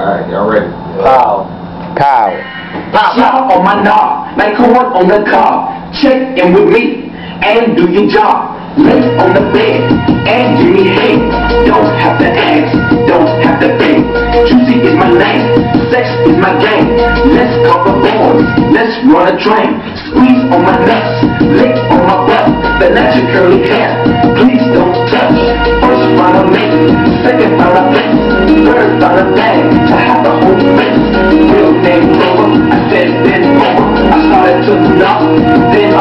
Alright, y'all ready? Pow. Pow. Y'all on my knob, like corn on the cob. Check in with me and do your job. Lay on the bed and give me head. Don't have to ask, don't have to beg. Juicy is my name, sex is my game. Let's call the boys, let's run a train. Squeeze on my nuts, lick on my butt. The natural curly hair, please don't touch. First find a mate, second find a place, de